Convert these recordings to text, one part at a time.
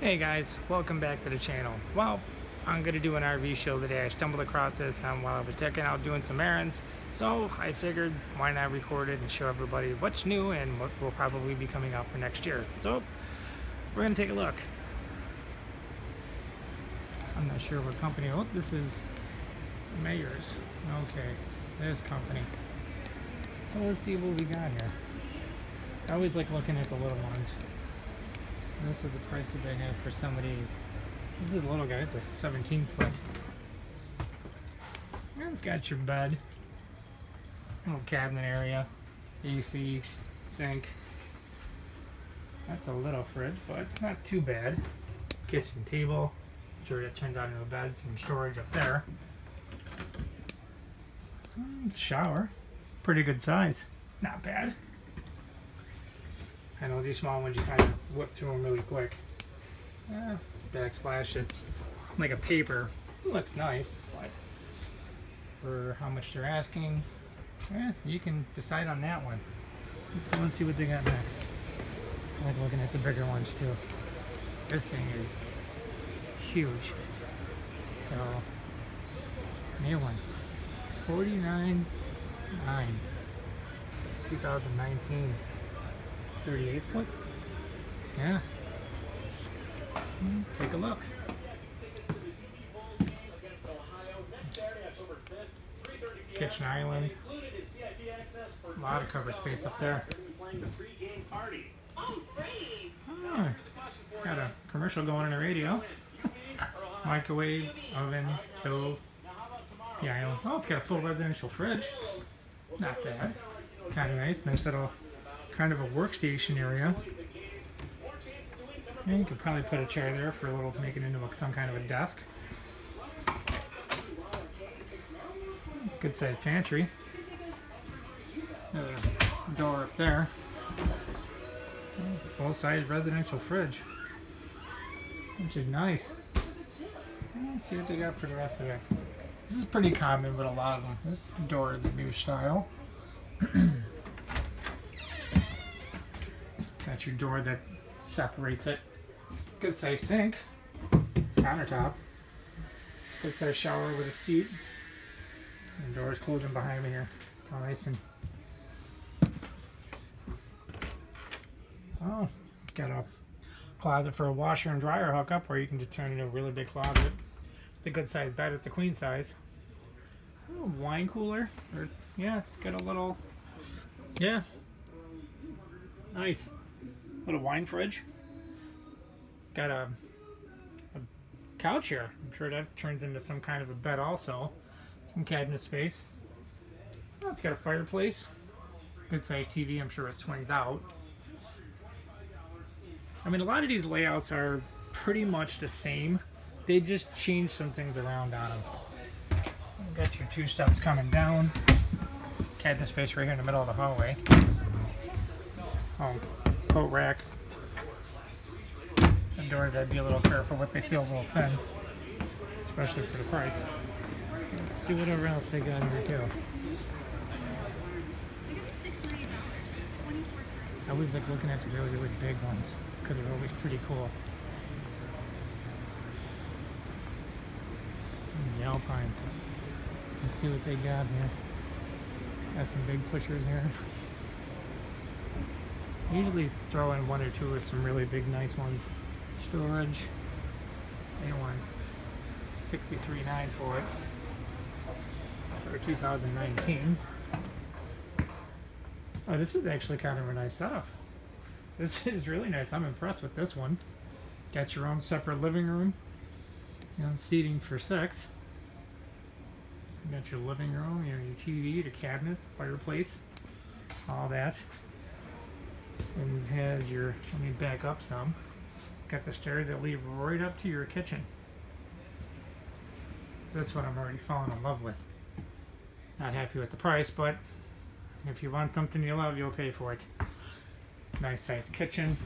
Hey guys, welcome back to the channel. Well, I'm gonna do an RV show today. I stumbled across this um, while I was checking out doing some errands. So I figured why not record it and show everybody what's new and what will probably be coming out for next year. So we're gonna take a look. I'm not sure what company. Oh, this is Mayors. Okay, this company. So let's see what we got here. I always like looking at the little ones. This is the price that they have for some of these. This is a little guy, it's a 17 foot. And it's got your bed, little cabinet area, AC, sink. That's a little fridge, but not too bad. Kitchen table, sure that turns out into a bed, some storage up there. Mm, Shower, pretty good size, not bad. I know these small ones you kind of whip through them really quick. Eh, backsplash, it's like a paper. It looks nice, but for how much they're asking, eh, you can decide on that one. Let's go and see what they got next. I like looking at the bigger ones too. This thing is huge. So, new one. 49 9 2019 38 foot. Yeah. Mm, Take a look. Kitchen island. A lot of cover space up there. Ah, got a commercial going on the radio. Microwave, oven, stove. The island. Oh, it's got a full residential fridge. Not bad. Kind of nice. Nice little kind of a workstation area. And you could probably put a chair there for a little, make it into some kind of a desk. Good sized pantry. Another door up there. Full size residential fridge. Which is nice. Let's see what they got for the rest of it. This is pretty common with a lot of them. This door is a new style. Your door that separates it. Good size sink. Countertop. Good size shower with a seat. And the door is closing behind me here. It's all nice and Oh, got a closet for a washer and dryer hookup where you can just turn it into a really big closet. It's a good size bed, it's a queen size. Oh, wine cooler. Or yeah, it's got a little Yeah. Nice. Little wine fridge. Got a, a couch here. I'm sure that turns into some kind of a bed also. Some cabinet space. Oh, it's got a fireplace. Good sized TV. I'm sure it's swings out. I mean, a lot of these layouts are pretty much the same. They just change some things around on them. Got your two steps coming down. Cabinet space right here in the middle of the hallway. Oh, coat rack. The doors, I'd be a little careful with. They feel a little thin, especially for the price. Let's see whatever else they got in here too. I always like looking at the really, really big ones because they're always pretty cool. And the Alpines. Let's see what they got here. Got some big pushers here. Usually throw in one or two of some really big nice ones. Storage. They want 63.9 for it. For 2019. Oh, this is actually kind of a nice setup. This is really nice. I'm impressed with this one. Got your own separate living room. and seating for six. You got your living room, you know, your TV, the cabinet, fireplace, all that. And has your, let me back up some. Got the stairs that lead right up to your kitchen. This one I'm already falling in love with. Not happy with the price, but if you want something you love, you'll pay for it. Nice sized kitchen.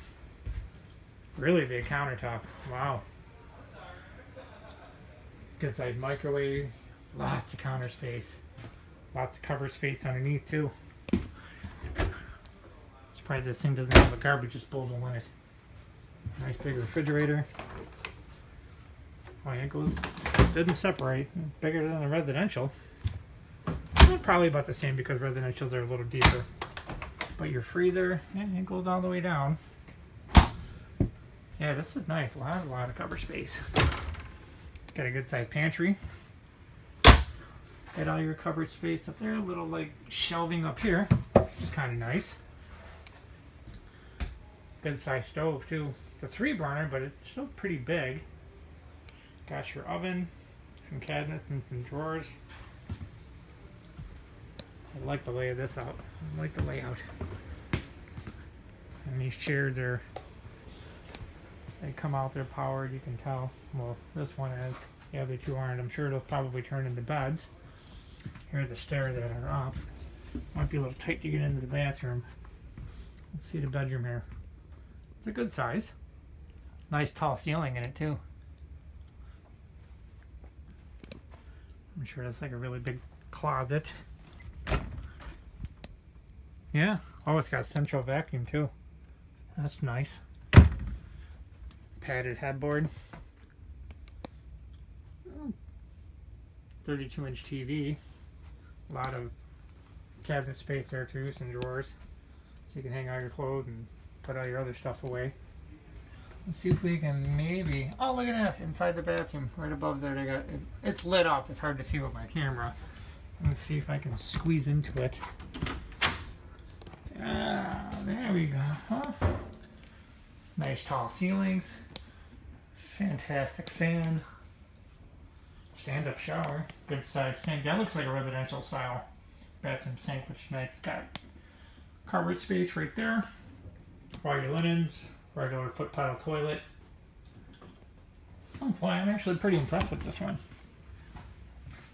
Really big countertop. Wow. Good sized microwave. Lots of counter space. Lots of cover space underneath too. Surprised this thing doesn't have a garbage disposal in it. Nice big refrigerator. Oh, yeah, it goes, doesn't separate. Bigger than the residential. Probably about the same because residentials are a little deeper. But your freezer, yeah, it goes all the way down. Yeah, this is nice. A lot, a lot of cover space. Got a good sized pantry. Got all your cupboard space up there. A little like shelving up here, which is kind of nice. Good sized stove too. It's a three burner, but it's still pretty big. Got your oven, some cabinets and some drawers. I like the lay of this out. I like the layout. And these chairs are they come out, they're powered, you can tell. Well, this one is. The other two aren't. I'm sure it'll probably turn into beds. Here are the stairs that are up. Might be a little tight to get into the bathroom. Let's see the bedroom here. It's a good size. Nice tall ceiling in it too. I'm sure that's like a really big closet. Yeah. Oh, it's got central vacuum too. That's nice. Padded headboard. 32 inch TV. A lot of cabinet space there too, some drawers. So you can hang all your clothes and put all your other stuff away. Let's see if we can maybe. Oh, look at that! Inside the bathroom, right above there, they got it, it's lit up. It's hard to see with my camera. Let's see if I can squeeze into it. Ah, there we go. Huh? Nice tall ceilings. Fantastic fan. Stand-up shower. Good size sink. That looks like a residential style bathroom sink, which is nice. It's got cupboard space right there. Your linens. Regular foot tile toilet. Oh boy, I'm actually pretty impressed with this one.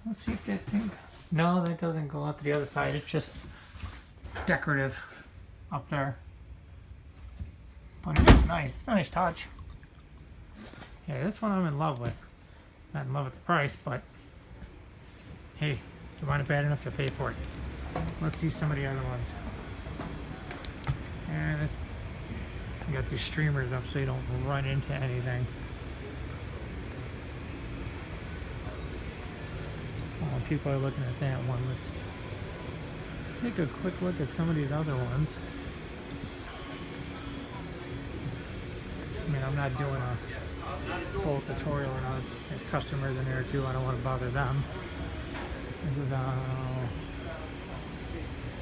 Let's see if that thing. No, that doesn't go out to the other side. It's just decorative up there. But nice. Nice touch. Yeah, this one I'm in love with. Not in love with the price, but hey, you want it bad enough to pay for it. Let's see some of the other ones. And it's you got these streamers up so you don't run into anything. While people are looking at that one, let's take a quick look at some of these other ones. I mean, I'm not doing a full tutorial or not. There's customers in there too. I don't want to bother them. This is uh,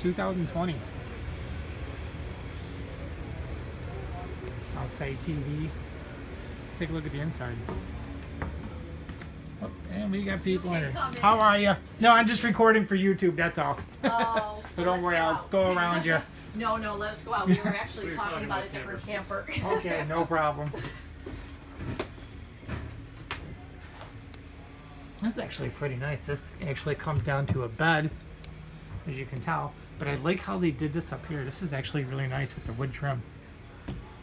2020. Outside TV. Take a look at the inside. Oh, and we got people in here. How are you? No, I'm just recording for YouTube. That's all. Oh, So don't worry, go I'll out. go around you. No, no, let us go out. We were actually talking about a different camper. Okay, no problem. That's actually pretty nice. This actually comes down to a bed, as you can tell. But I like how they did this up here. This is actually really nice with the wood trim.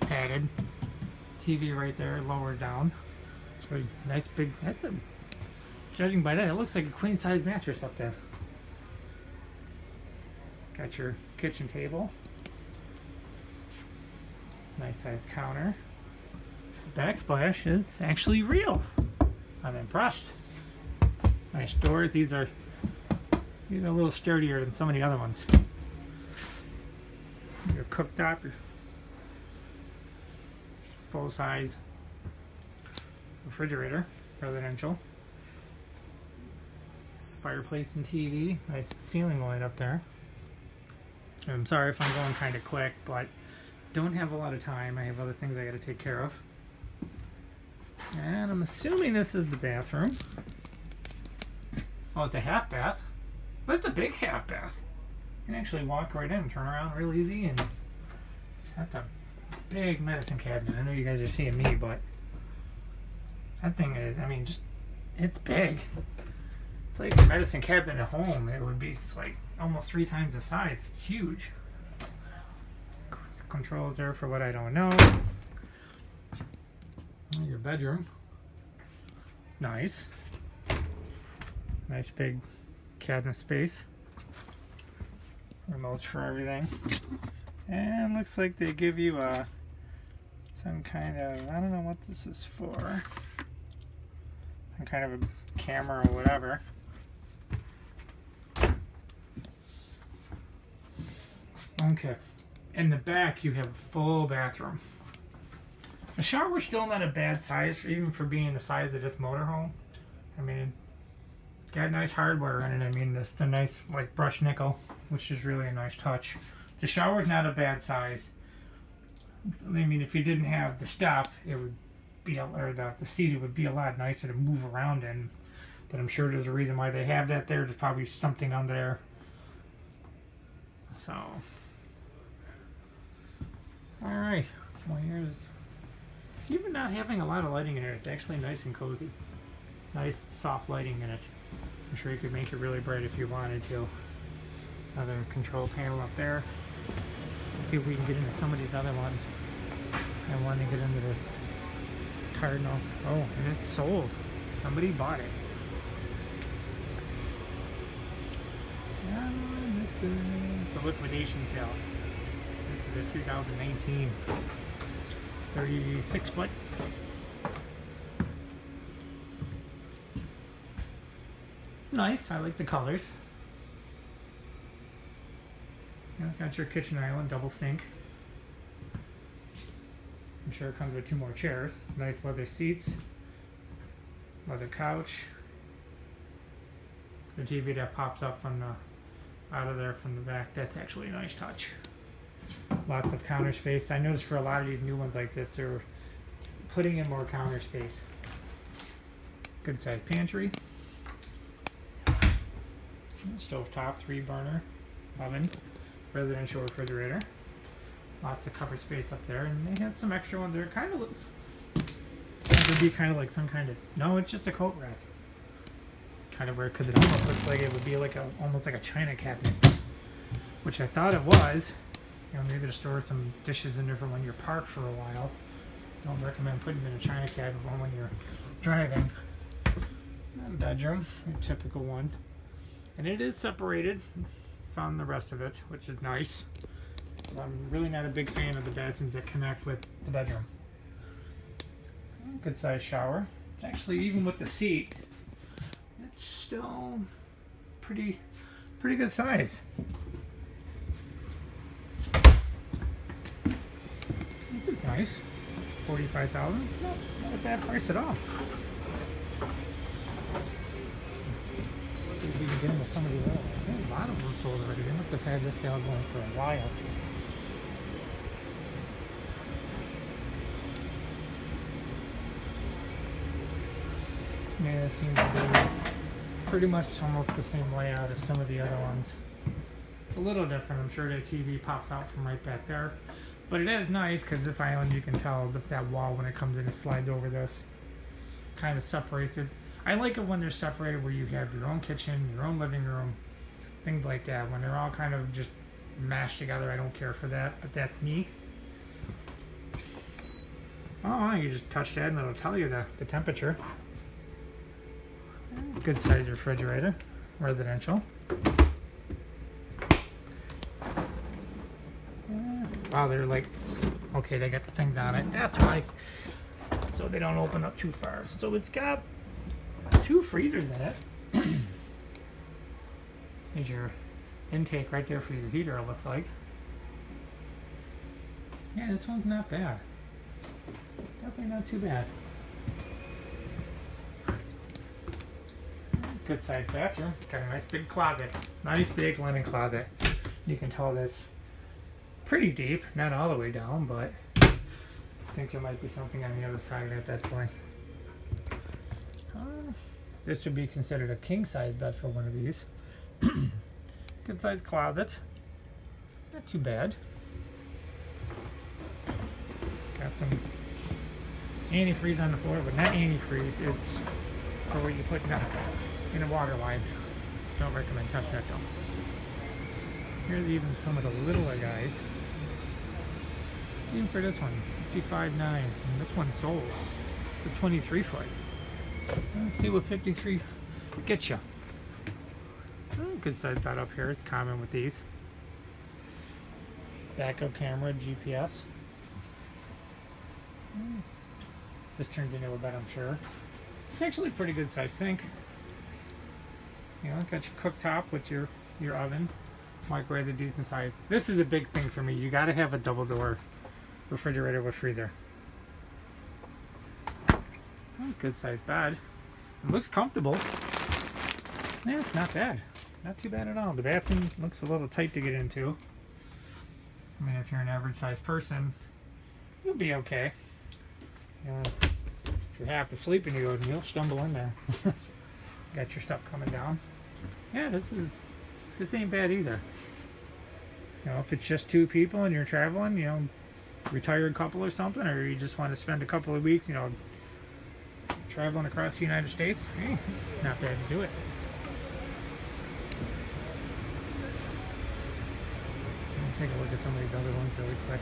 Padded. TV right there, lower down. So nice big, that's a, judging by that, it looks like a queen size mattress up there. Got your kitchen table. Nice sized counter. Backsplash is actually real. I'm impressed. Nice doors. These are these are a little sturdier than some of the other ones. Your cooktop, your full size refrigerator, residential. Fireplace and TV. Nice ceiling light up there. I'm sorry if I'm going kind of quick, but don't have a lot of time. I have other things I got to take care of. And I'm assuming this is the bathroom. Oh, it's a half bath. But it's a big half bath. You can actually walk right in turn around real easy. And that's a big medicine cabinet. I know you guys are seeing me, but that thing is, I mean, just, it's big. It's like a medicine cabinet at home. It would be, it's like almost three times the size. It's huge. C- Controls there for what I don't know. Your bedroom. Nice. Nice big cabinet space. Remotes for everything. And looks like they give you a some kind of, I don't know what this is for. Some kind of a camera or whatever. Okay. In the back, you have a full bathroom. The shower's still not a bad size, even for being the size of this motorhome. I mean, got nice hardware in it. I mean, this the nice like brush nickel, which is really a nice touch. The shower's not a bad size. I mean, if you didn't have the stop, it would be a, or the the seat, it would be a lot nicer to move around in. But I'm sure there's a reason why they have that there. There's probably something on there. So, all right. Well, here's even not having a lot of lighting in it. It's actually nice and cozy. Nice soft lighting in it. I'm sure you could make it really bright if you wanted to. Another control panel up there. See if we can get into some of these other ones. I want to get into this Cardinal. Oh, and it's sold. Somebody bought it. It's a liquidation sale. This is a 2019 36 foot. Nice, I like the colors. Yeah, got your kitchen island, double sink. I'm sure it comes with two more chairs. Nice leather seats. Leather couch. The TV that pops up from the out of there from the back. That's actually a nice touch. Lots of counter space. I noticed for a lot of these new ones like this, they're putting in more counter space. Good sized pantry. Stove top, three burner oven, residential refrigerator. Lots of cover space up there, and they had some extra ones there. Kind of looks. It would be kind of like some kind of. No, it's just a coat rack. Kind of weird because it almost looks like it would be like a almost like a china cabinet, which I thought it was. You know, maybe to store some dishes in there for when you're parked for a while. Don't recommend putting them in a china cabinet when you're driving. And bedroom, your typical one. And it is separated. Found the rest of it, which is nice. I'm really not a big fan of the bathrooms that connect with the bedroom. Good sized shower. It's actually even with the seat, it's still pretty pretty good size. It's nice. Forty-five thousand. Not, not a bad price at all. See if we can get into some of these. I think a lot of them sold already. They must have had this sale going for a while. Yeah, it seems to be pretty much almost the same layout as some of the other ones. It's a little different. I'm sure the TV pops out from right back there. But it is nice because this island, you can tell that, that wall when it comes in, it slides over this. Kind of separates it. I like it when they're separated where you have your own kitchen, your own living room, things like that. When they're all kind of just mashed together, I don't care for that. But that's me. Oh, you just touch that and it'll tell you the, the temperature. Good size refrigerator, residential. Wow, they're like, okay, they got the things on it. That's right. So they don't open up too far. So it's got two freezers in it. There's your intake right there for your heater, it looks like. Yeah, this one's not bad. Definitely not too bad. Good sized bathroom. Got a nice big closet. Nice big linen closet. You can tell that's pretty deep. Not all the way down, but I think there might be something on the other side at that point. This would be considered a king size bed for one of these. Good sized closet. Not too bad. Got some antifreeze on the floor, but not antifreeze. It's for what you put in the, in the water lines. Don't recommend touching that though. Here's even some of the littler guys. Even for this one, 55.9. And this one sold for 23 foot. Let's see what 53 gets you. Good size bed up here. It's common with these. Backup camera, GPS. Hmm. This turned into a bed, I'm sure. It's actually a pretty good size sink. You know, got your cooktop with your your oven, microwave a decent size. This is a big thing for me. You got to have a double door refrigerator with freezer. Oh, good size bed. It looks comfortable. Yeah, not bad. Not too bad at all. The bathroom looks a little tight to get into. I mean, if you're an average sized person, you'll be okay. You know, if you're half asleep and you go, you'll stumble in there. Got your stuff coming down. Yeah, this is this ain't bad either. You know, if it's just two people and you're traveling, you know, retired couple or something, or you just want to spend a couple of weeks, you know, traveling across the United States, hey, not bad to do it. take a look at some of these other ones really quick.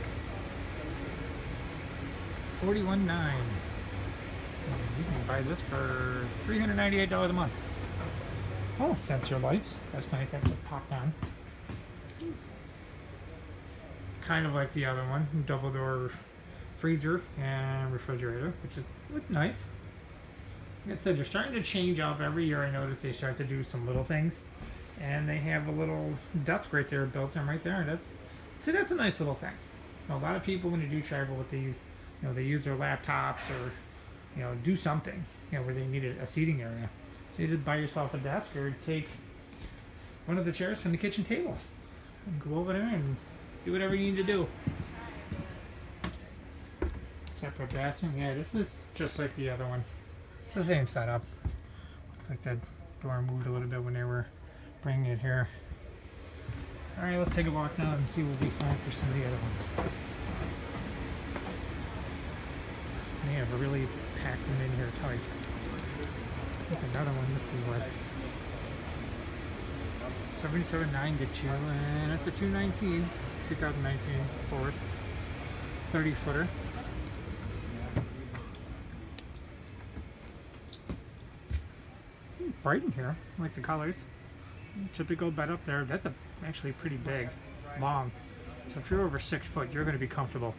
41.9. You can buy this for $398 a month. Oh, sensor lights. That's nice. That just popped on. Kind of like the other one. Double door freezer and refrigerator, which is nice. Like I said, they're starting to change up every year. I notice they start to do some little things. And they have a little desk right there built in right there. And that, so that's a nice little thing. a lot of people, when you do travel with these, you know, they use their laptops or, you know, do something, you know, where they need a, a seating area. So you just buy yourself a desk or take one of the chairs from the kitchen table and go over there and do whatever you need to do. Separate bathroom. Yeah, this is just like the other one. It's the same setup. Looks like that door moved a little bit when they were bringing it here. Alright, let's take a walk down and see what we find for some of the other ones. They have really packed them in here tight. That's another one. This is what 77.9 gets you, and that's a 219, 2019 Ford, 30 footer. Bright in here, I like the colors. Typical bed up there. That's a, actually pretty big, long. So if you're over six foot, you're going to be comfortable.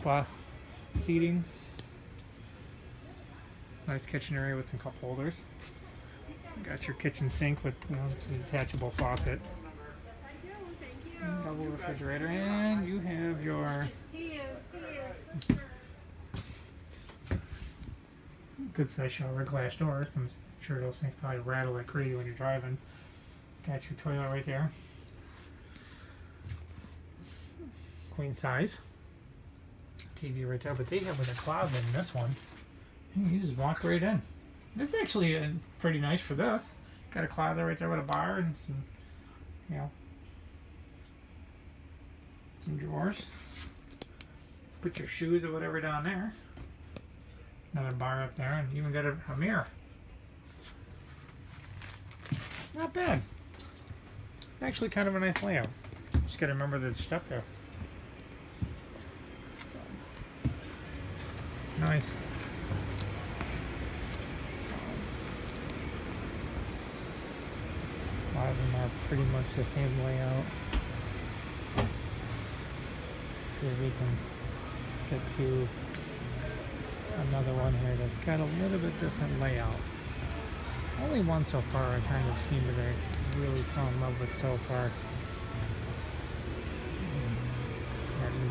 Cloth seating. Nice kitchen area with some cup holders. Got your kitchen sink with you know, detachable faucet. And double refrigerator, and you have your good size shower, glass doors. I'm sure those things probably rattle like crazy when you're driving. Got your toilet right there. Queen size. TV right there, but they have like a closet in this one. You just walk right in. Is actually uh, pretty nice for this. Got a closet right there with a bar and some, you know, some drawers. Put your shoes or whatever down there. Another bar up there, and even got a, a mirror. Not bad. Actually, kind of a nice layout. Just got to remember the step there. Nice. A lot of them are pretty much the same layout. See if we can get to another one here that's got a little bit different layout. Only one so far I kind of seem to really fall in love with so far.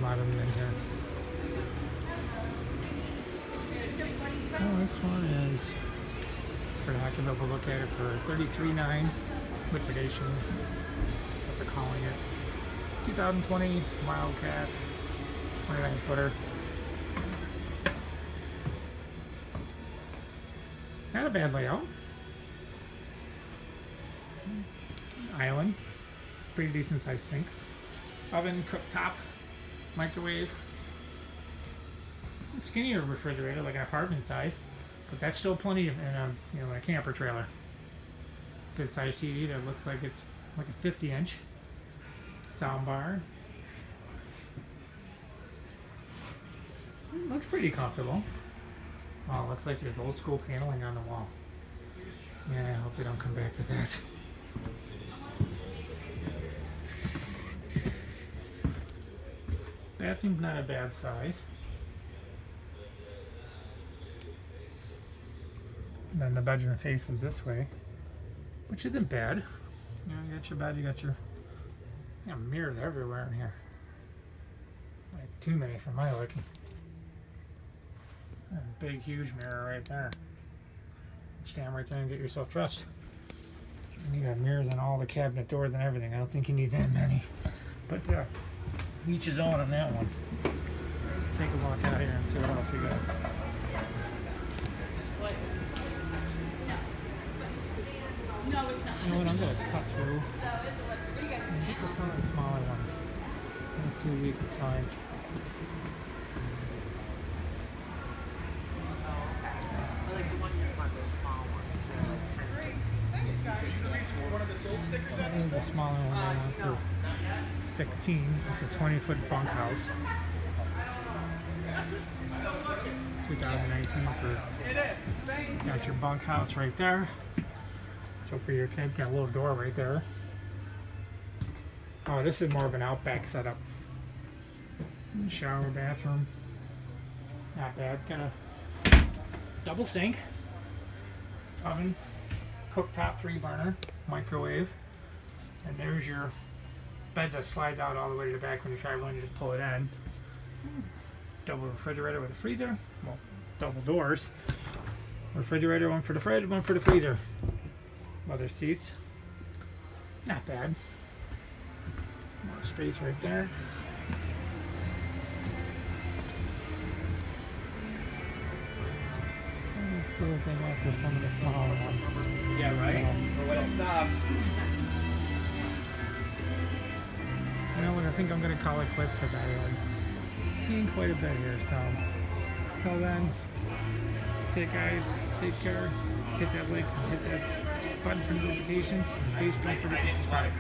Lot of them in here. Oh, this one is, for lack of a look at it, for 33.9 liquidation, what they're calling it. 2020 Wildcat 29 footer. Not a bad layout. Pretty decent sized sinks. Oven, cooktop, microwave, skinnier refrigerator, like an apartment size, but that's still plenty in a um, you know a camper trailer. Good sized TV that looks like it's like a 50 inch sound bar. Looks pretty comfortable. Oh, looks like there's old school paneling on the wall. Yeah, I hope they don't come back to that. That seems not a bad size. And then the bedroom faces this way, which isn't bad. You know, you got your bed, you got your you mirrors everywhere in here. Like too many for my liking. big, huge mirror right there. Stand right there and get yourself dressed. You got mirrors on all the cabinet doors and everything. I don't think you need that many. But uh, each his own on that one. Take a walk out here and see what else we got. No, it's not. You know what? I'm gonna cut through and to some of the smaller ones and see what we can find. The smaller one want for 16. It's a 20 foot bunkhouse. 2019 for got your bunkhouse right there. So for your kids, got a little door right there. Oh, this is more of an outback setup. Shower, bathroom. Not bad. Got a double sink, oven, cooktop three burner, microwave, and there's your bed that slides out all the way to the back when you try one, you just pull it in. Hmm. Double refrigerator with a freezer, well, double doors. Refrigerator, one for the fridge, one for the freezer. Leather seats, not bad. More space right there. Let's see what they got for some of the smaller ones. Yeah, right? So- Or when it stops. Know what? I think I'm gonna call it quits because I uh, seen quite a bit here. So, till then, take guys, take care. Hit that like, hit that button for notifications, and Facebook for subscribe.